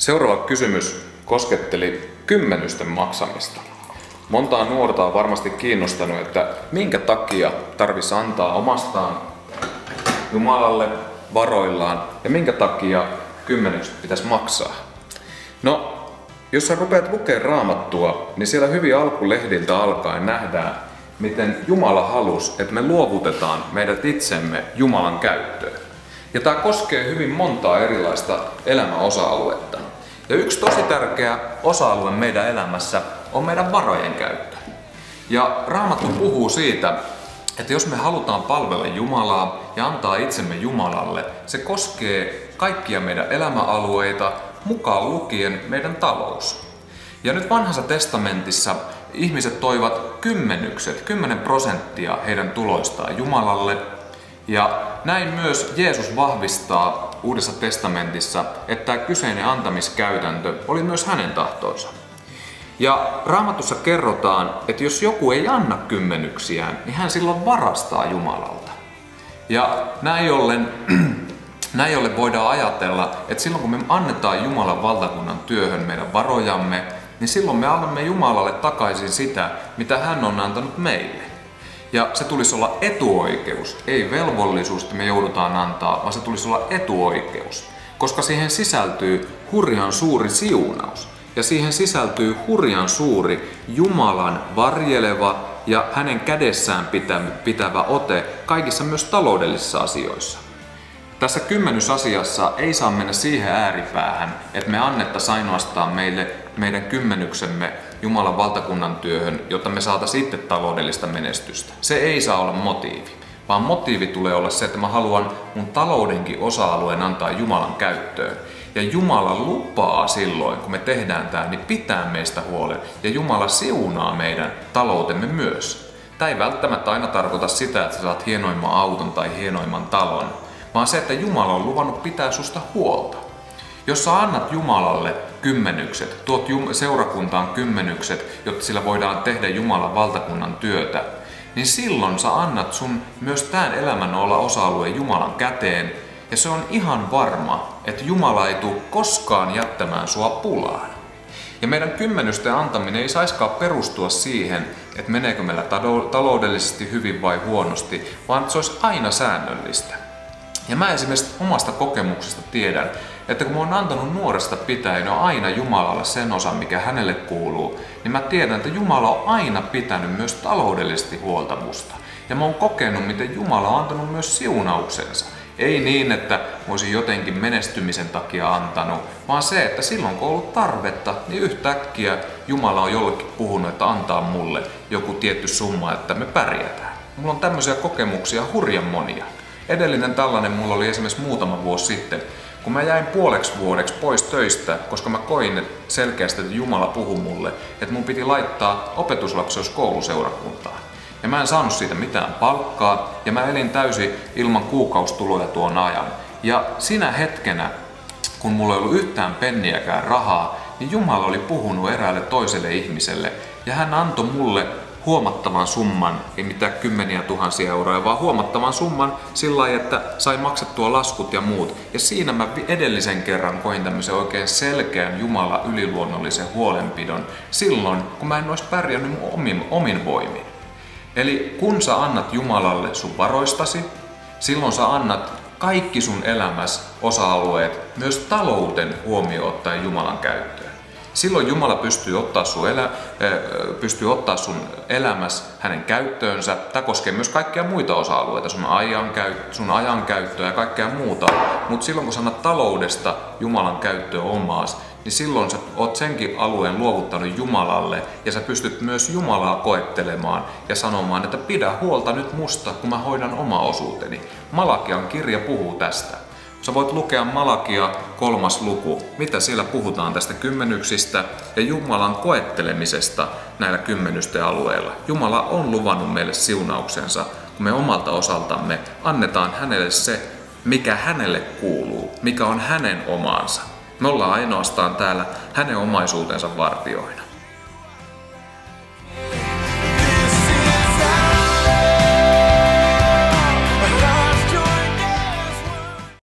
Seuraava kysymys kosketteli kymmenysten maksamista. Montaa nuorta on varmasti kiinnostanut, että minkä takia tarvitsisi antaa omastaan Jumalalle varoillaan ja minkä takia kymmenykset pitäisi maksaa. No, jos sä rupeat lukemaan raamattua, niin siellä hyvin alkulehdiltä alkaen nähdään, miten Jumala halus, että me luovutetaan meidät itsemme Jumalan käyttöön. Ja tämä koskee hyvin montaa erilaista elämäosa-aluetta. Ja yksi tosi tärkeä osa-alue meidän elämässä on meidän varojen käyttö. Ja Raamattu puhuu siitä, että jos me halutaan palvella Jumalaa ja antaa itsemme Jumalalle, se koskee kaikkia meidän elämäalueita, mukaan lukien meidän talous. Ja nyt vanhassa testamentissa ihmiset toivat kymmenykset, 10 prosenttia heidän tuloistaan Jumalalle. Ja näin myös Jeesus vahvistaa Uudessa testamentissa, että kyseinen antamiskäytäntö oli myös hänen tahtonsa. Ja raamatussa kerrotaan, että jos joku ei anna kymmenyksiään, niin hän silloin varastaa Jumalalta. Ja näin ollen, näin ollen voidaan ajatella, että silloin kun me annetaan Jumalan valtakunnan työhön meidän varojamme, niin silloin me annamme Jumalalle takaisin sitä, mitä hän on antanut meille. Ja se tulisi olla etuoikeus, ei velvollisuus, että me joudutaan antaa, vaan se tulisi olla etuoikeus. Koska siihen sisältyy hurjan suuri siunaus. Ja siihen sisältyy hurjan suuri Jumalan varjeleva ja hänen kädessään pitävä ote kaikissa myös taloudellisissa asioissa. Tässä kymmenysasiassa ei saa mennä siihen ääripäähän, että me annettaisiin ainoastaan meille meidän kymmenyksemme Jumalan valtakunnan työhön, jotta me saataisiin itse taloudellista menestystä. Se ei saa olla motiivi, vaan motiivi tulee olla se, että mä haluan mun taloudenkin osa-alueen antaa Jumalan käyttöön. Ja Jumala lupaa silloin, kun me tehdään tämä, niin pitää meistä huolen. Ja Jumala siunaa meidän taloutemme myös. Tämä ei välttämättä aina tarkoita sitä, että sä saat hienoimman auton tai hienoimman talon, vaan se, että Jumala on luvannut pitää susta huolta. Jos sä annat Jumalalle kymmenykset, tuot seurakuntaan kymmenykset, jotta sillä voidaan tehdä Jumalan valtakunnan työtä, niin silloin sä annat sun myös tämän elämän olla osa-alueen Jumalan käteen, ja se on ihan varma, että Jumala ei tule koskaan jättämään sua pulaan. Ja meidän kymmenysten antaminen ei saiskaan perustua siihen, että meneekö meillä taloudellisesti hyvin vai huonosti, vaan se olisi aina säännöllistä. Ja mä esimerkiksi omasta kokemuksesta tiedän, että kun mä oon antanut nuoresta pitäen jo aina Jumalalle sen osan, mikä hänelle kuuluu, niin mä tiedän, että Jumala on aina pitänyt myös taloudellisesti huolta musta. Ja mä oon kokenut, miten Jumala on antanut myös siunauksensa. Ei niin, että olisin jotenkin menestymisen takia antanut, vaan se, että silloin kun on ollut tarvetta, niin yhtäkkiä Jumala on jollekin puhunut, että antaa mulle joku tietty summa, että me pärjätään. Mulla on tämmöisiä kokemuksia hurjan monia. Edellinen tällainen mulla oli esimerkiksi muutama vuosi sitten, kun mä jäin puoleksi vuodeksi pois töistä, koska mä koin selkeästi, että Jumala puhui mulle, että mun piti laittaa opetuslapseus kouluseurakuntaan. Ja mä en saanut siitä mitään palkkaa ja mä elin täysin ilman kuukaustuloja tuon ajan. Ja sinä hetkenä, kun mulla ei ollut yhtään penniäkään rahaa, niin Jumala oli puhunut eräälle toiselle ihmiselle ja hän antoi mulle huomattavan summan, ei mitään kymmeniä tuhansia euroja, vaan huomattavan summan sillä lailla, että sai maksettua laskut ja muut. Ja siinä mä edellisen kerran koin tämmöisen oikein selkeän Jumala yliluonnollisen huolenpidon silloin, kun mä en olisi pärjännyt omin, omin voimin. Eli kun sä annat Jumalalle sun varoistasi, silloin sä annat kaikki sun elämäs osa-alueet myös talouden huomioon ottaen Jumalan käyttöön. Silloin Jumala pystyy ottaa sun, elä, pystyy ottaa sun elämäs hänen käyttöönsä. Tämä koskee myös kaikkia muita osa-alueita, sun, ajan, sun ajan käyttöä ja kaikkea muuta. Mutta silloin kun sanat taloudesta Jumalan käyttöön omaas, niin silloin sä oot senkin alueen luovuttanut Jumalalle ja sä pystyt myös Jumalaa koettelemaan ja sanomaan, että pidä huolta nyt musta, kun mä hoidan oma osuuteni. Malakian kirja puhuu tästä. Sä voit lukea Malakia kolmas luku, mitä siellä puhutaan tästä kymmenyksistä ja Jumalan koettelemisesta näillä kymmenysten alueilla. Jumala on luvannut meille siunauksensa, kun me omalta osaltamme annetaan hänelle se, mikä hänelle kuuluu, mikä on hänen omaansa. Me ollaan ainoastaan täällä hänen omaisuutensa vartioina.